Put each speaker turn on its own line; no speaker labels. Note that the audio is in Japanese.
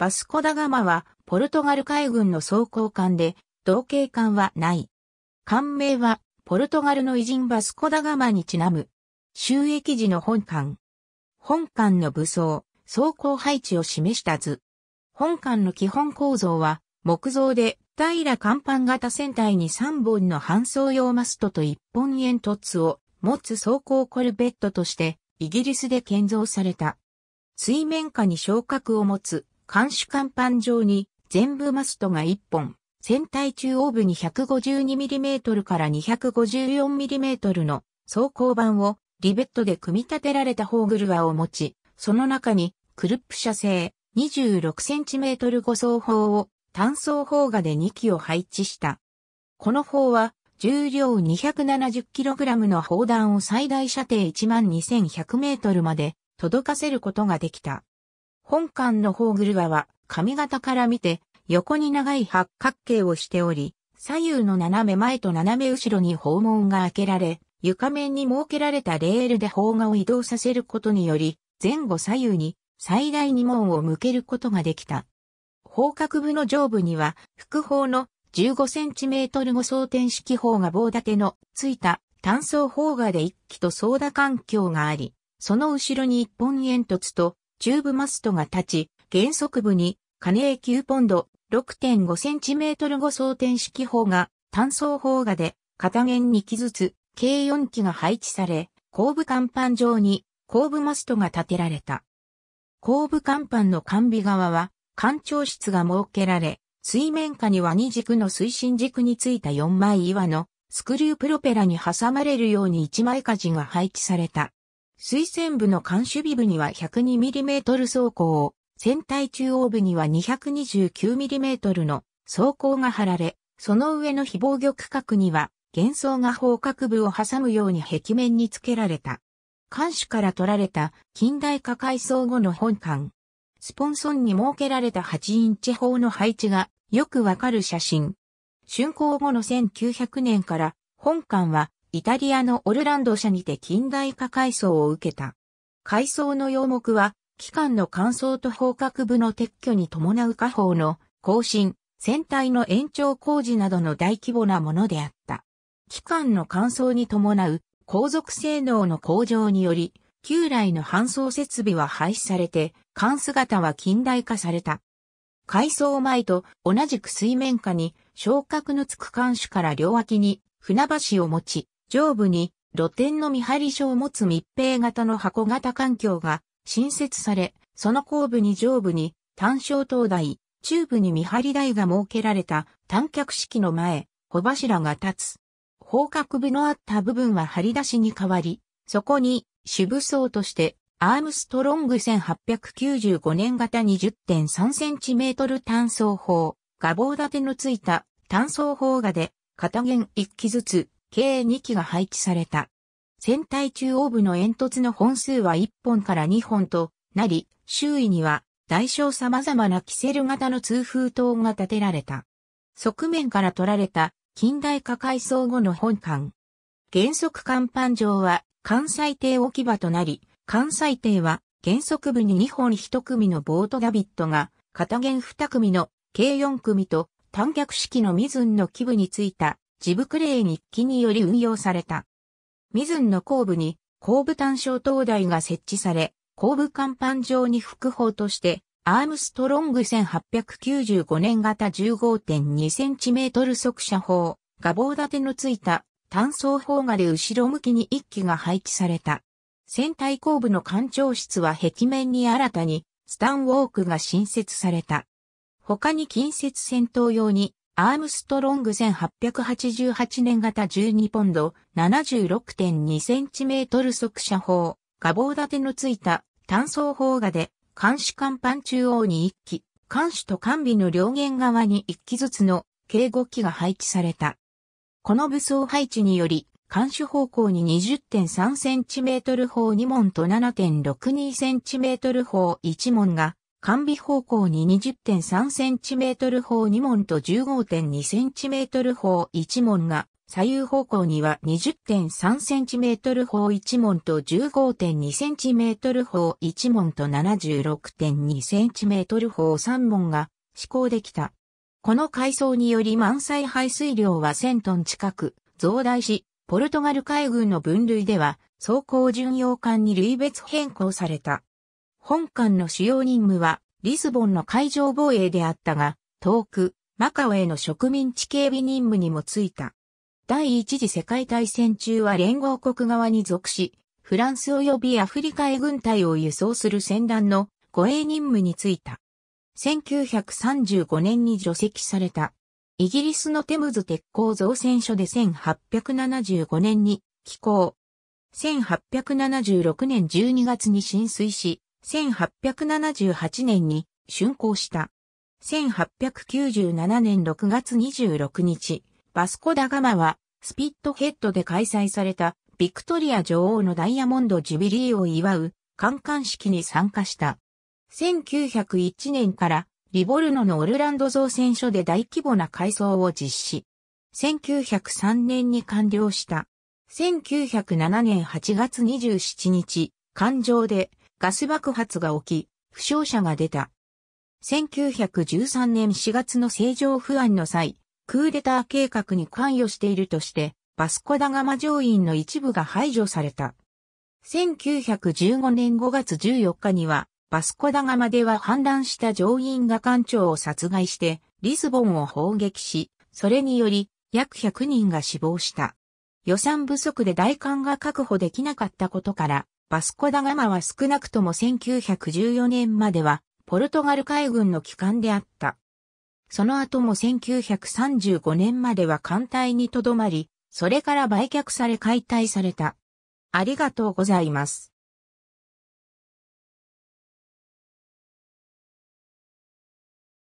バスコダガマはポルトガル海軍の装甲艦で、同型艦はない。艦名はポルトガルの偉人バスコダガマにちなむ。収益時の本艦。本艦の武装、装甲配置を示した図。本艦の基本構造は木造で平甲板型船体に3本の搬送用マストと1本煙突を持つ装甲コルベットとしてイギリスで建造された。水面下に昇格を持つ艦首甲板上に全部マストが1本、船体中央部に 152mm から 254mm の装甲板をリベットで組み立てられたホーグルワを持ち、その中にクルップ社製 26cm 護送砲を単装砲画で2機を配置した。この砲は重量 270kg の砲弾を最大射程12100メートルまで届かせることができた。本艦の砲グルワは上型から見て横に長い八角形をしており、左右の斜め前と斜め後ろに砲門が開けられ、床面に設けられたレールで砲画を移動させることにより、前後左右に最大2門を向けることができた。砲角部の上部には、副砲の 15cm 後装填式砲が棒立てのついた単装砲画で一機と操舵環境があり、その後ろに一本煙突とチューブマストが立ち、原則部に金江9ポンド 6.5cm 後装填式砲が単装砲画で片弦2機ずつ計4機が配置され、後部甲板上に後部マストが立てられた。後部甲板の完備側は艦長室が設けられ、水面下には2軸の推進軸についた4枚岩のスクリュープロペラに挟まれるように1枚舵が配置された。水線部の艦守備部には 102mm 装甲を、船体中央部には 229mm の装甲が貼られ、その上の非防御区画には幻想が方角部を挟むように壁面に付けられた。艦首から取られた近代化改装後の本艦。スポンソンに設けられた8インチ砲の配置がよくわかる写真。竣工後の1900年から本艦はイタリアのオルランド社にて近代化改装を受けた。改装の用目は、機関の乾燥と方角部の撤去に伴う下方の更新、船体の延長工事などの大規模なものであった。機関の乾燥に伴う航続性能の向上により、旧来の搬送設備は廃止されて、艦姿は近代化された。海藻前と同じく水面下に昇格のつく艦首から両脇に船橋を持ち、上部に露天の見張り所を持つ密閉型の箱型環境が新設され、その後部に上部に単焦灯台、中部に見張り台が設けられた単脚式の前、小柱が立つ。方角部のあった部分は張り出しに変わり、そこに主武装としてアームストロング1895年型 20.3cm 単装砲、画棒立てのついた単装砲画で片弦1機ずつ計2機が配置された。船体中央部の煙突の本数は1本から2本となり、周囲には大小様々なキセル型の通風塔が建てられた。側面から取られた近代化改装後の本館。原則甲板上は関西艇置き場となり、関西艇は原則部に2本1組のボートダビットが片弦2組の計4組と単脚式のミズンの基部についたジブクレー日記により運用された。ミズンの後部に後部単焦灯台が設置され、後部甲板上に副砲としてアームストロング1895年型 15.2cm 速射砲、画棒立てのついた単装砲画で後ろ向きに一機が配置された。船体後部の艦長室は壁面に新たにスタンウォークが新設された。他に近接戦闘用にアームストロング1888年型12ポンド 76.2cm 速射砲、画棒立てのついた単装砲画で監視甲板中央に1機、監視と完備の両舷側に1機ずつの計5機が配置された。この武装配置により、監視方向に 20.3cm 砲2門と 7.62cm 砲1門が、完備方向に 20.3cm 砲2門と 15.2cm 砲1門が左右方向には 20.3cm 砲1門と 15.2cm 砲1門と 76.2cm 砲3門が施行できた。この改装により満載排水量は1000トン近く増大し、ポルトガル海軍の分類では走行巡洋艦に類別変更された。本艦の主要任務はリスボンの海上防衛であったが、遠くマカオへの植民地警備任務にもついた。第一次世界大戦中は連合国側に属し、フランス及びアフリカへ軍隊を輸送する戦団の護衛任務に就いた。1935年に除籍された。イギリスのテムズ鉄鋼造船所で1875年に寄港。1876年12月に浸水し、1878年に竣工した。1897年6月26日、バスコダガマはスピットヘッドで開催されたビクトリア女王のダイヤモンドジュビリーを祝う観艦式に参加した。1901年からリボルノのオルランド造船所で大規模な改装を実施。1903年に完了した。1907年8月27日、艦上でガス爆発が起き、負傷者が出た。1913年4月の正常不安の際、クーデター計画に関与しているとして、バスコダガマ上院の一部が排除された。1915年5月14日には、バスコダガマでは反乱した上院が艦長を殺害して、リスボンを砲撃し、それにより、約100人が死亡した。予算不足で大艦が確保できなかったことから、バスコダガマは少なくとも1914年までは、ポルトガル海軍の機関であった。その後も1935年までは艦隊にとどまり、それから売却され解体された。ありがとうございます。